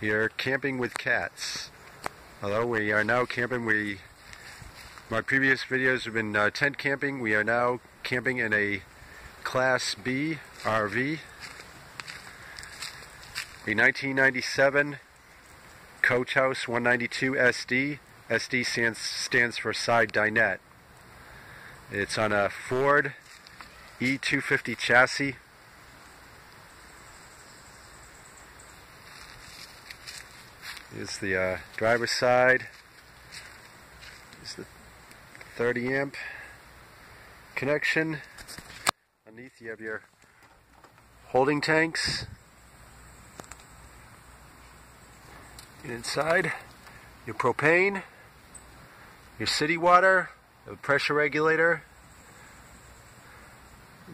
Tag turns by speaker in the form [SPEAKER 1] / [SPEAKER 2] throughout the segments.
[SPEAKER 1] here, camping with cats. Although we are now camping, we my previous videos have been uh, tent camping. We are now camping in a Class B RV, a 1997 Coach House 192 SD. SD stands, stands for side dinette. It's on a Ford E250 chassis. Is the uh, driver's side. Is the 30 amp connection. Underneath you have your holding tanks. Inside, your propane, your city water, the pressure regulator.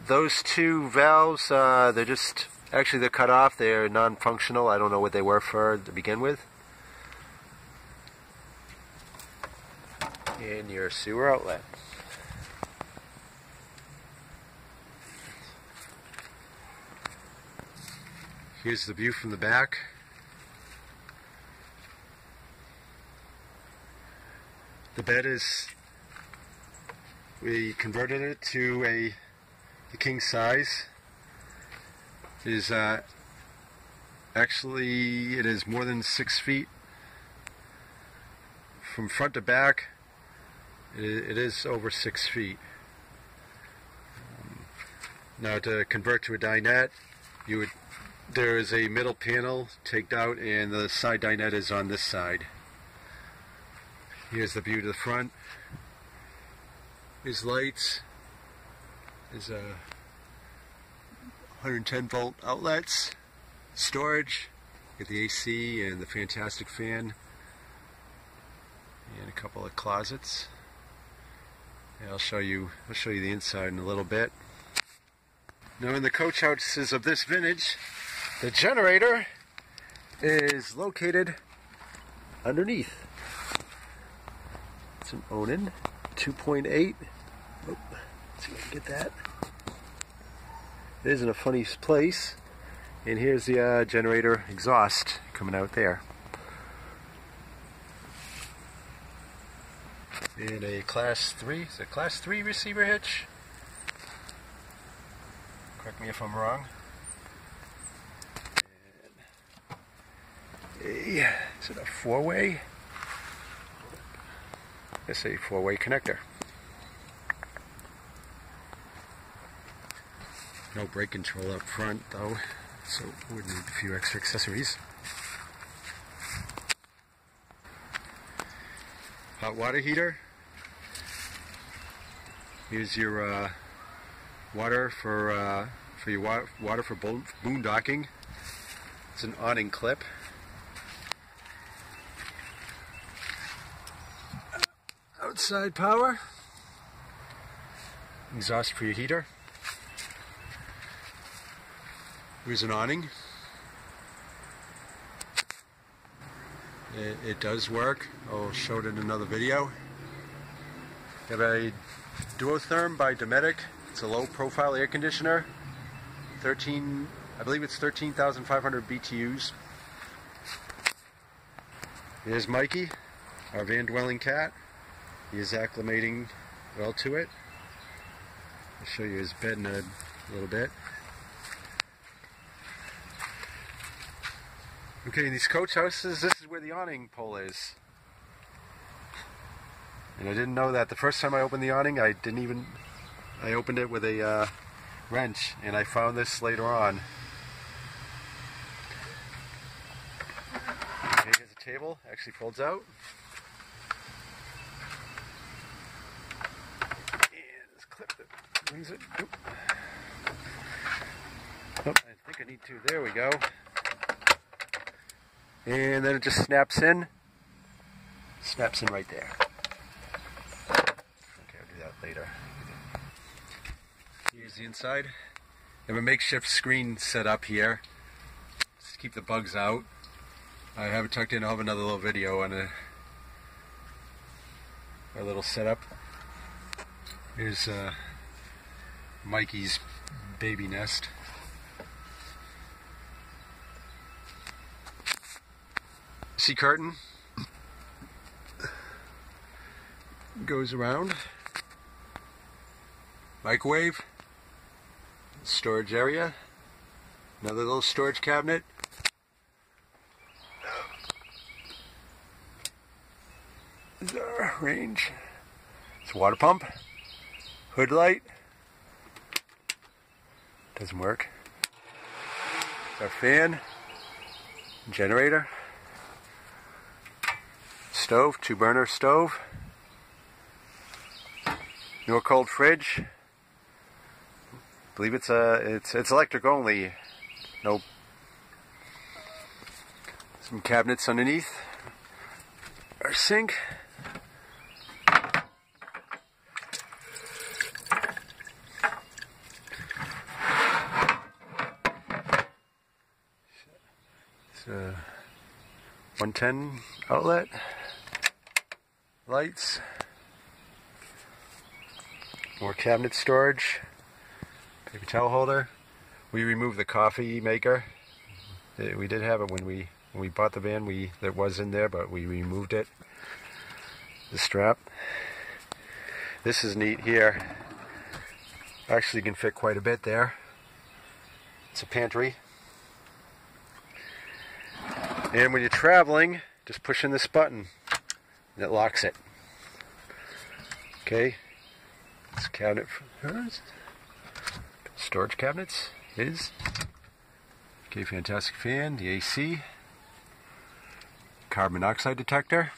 [SPEAKER 1] Those two valves, uh, they're just, actually they're cut off, they're non-functional. I don't know what they were for to begin with. And your sewer outlet. Here's the view from the back. The bed is, we converted it to a, a king size. It is uh, actually, it is more than six feet from front to back. It, is over six feet. Um, now to convert to a dinette, you would there is a middle panel taked out and the side dinette is on this side. Here's the view to the front. These lights is a 110 volt outlets, storage, get the AC and the fantastic fan, and a couple of closets. And I'll show you I'll show you the inside in a little bit. Now in the coach houses of this vintage, the generator is located underneath. It's an Onan 2.8. Oh, see if I can get that. It is in a funny place. And here's the uh, generator exhaust coming out there. And a class 3, is it class 3 receiver hitch? Correct me if I'm wrong. a, is it a four-way? It's a four-way connector. No brake control up front though, so would need a few extra accessories. Hot water heater. Here's your uh, water for uh, for your wa water for boondocking. It's an awning clip. outside power, exhaust for your heater. Here's an awning. It, it, does work. I'll show it in another video. Have a Duotherm by Dometic. It's a low profile air conditioner. 13, I believe it's 13,500 BTUs. Here's Mikey, our van dwelling cat. He is acclimating well to it. I'll show you his bed in a little bit. Okay, in these coach houses, this is where the awning pole is. And I didn't know that the first time I opened the awning, I didn't even, I opened it with a uh, wrench, and I found this later on. Okay, here's a table, actually folds out. And just clip it. Oop. Oh, I think I need to. There we go. And then it just snaps in. Snaps in right there. Okay, I'll do that later. Here's the inside. I have a makeshift screen set up here. Just keep the bugs out. I have it tucked in. I'll have another little video on a, our little setup. Here's uh, Mikey's baby nest. privacy curtain. Goes around. Microwave. Storage area. Another little storage cabinet. There's range. It's a water pump. Hood light. Doesn't work. It's our fan. Generator. Stove, two burner stove. Norcold fridge. Believe it's uh it's it's electric only. Nope. Some cabinets underneath. Our sink. It's a 110 outlet. Lights. More cabinet storage. Paper towel holder. We removed the coffee maker. Uh, We did have it when we when we bought the van. We that was in there, but we removed it. The strap. This is neat here. Actually, can fit quite a bit there. It's a pantry. And when you're traveling, just push in this button and it locks it. Okay. let's count it. for storage cabinets is okay, fantastic fan, the AC, carbon monoxide detector.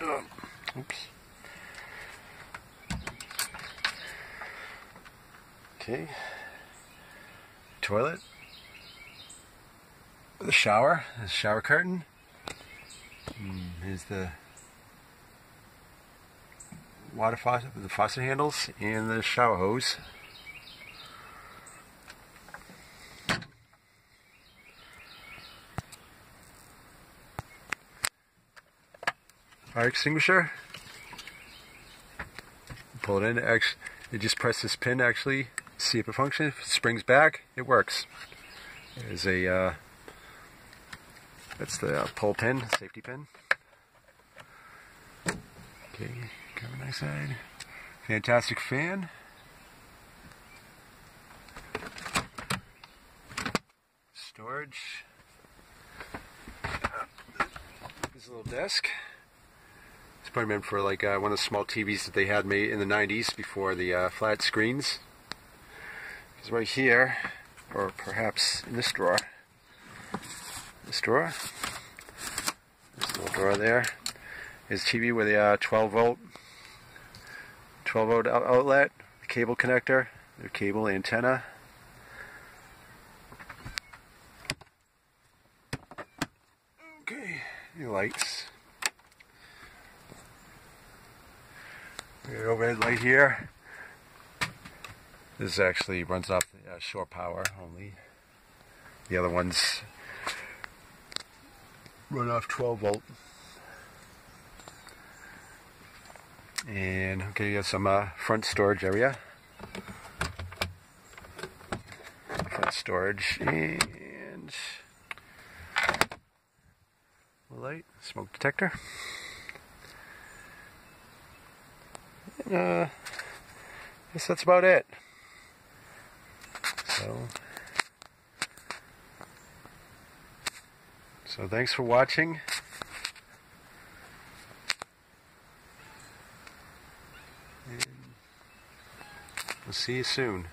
[SPEAKER 1] Oh, oops. Okay. Toilet. The shower, the shower curtain. Mm, Here's the water faucet, the faucet handles, and the shower hose. Fire extinguisher. Pull it in. Actually, you just press this pin. Actually, see if it functions. If it springs back, it works. There's a uh, that's the uh, pull pin, safety pin. Okay, carbon dioxide. Fantastic fan. Storage. This little desk. It's probably meant for like uh, one of the small TVs that they had made in the 90s before the uh, flat screens. Because right here, or perhaps in this drawer, this drawer, this little drawer there, is TV with a uh, 12 volt, 12 volt out- outlet, cable connector, the cable antenna. Okay, the lights. Got overhead light here. This actually runs off the uh, shore power only. The other ones run off 12 volt. And okay, you have some uh, front storage area. Front storage and light, smoke detector. And, uh, I guess that's about it. So, so thanks for watching. And we'll see you soon.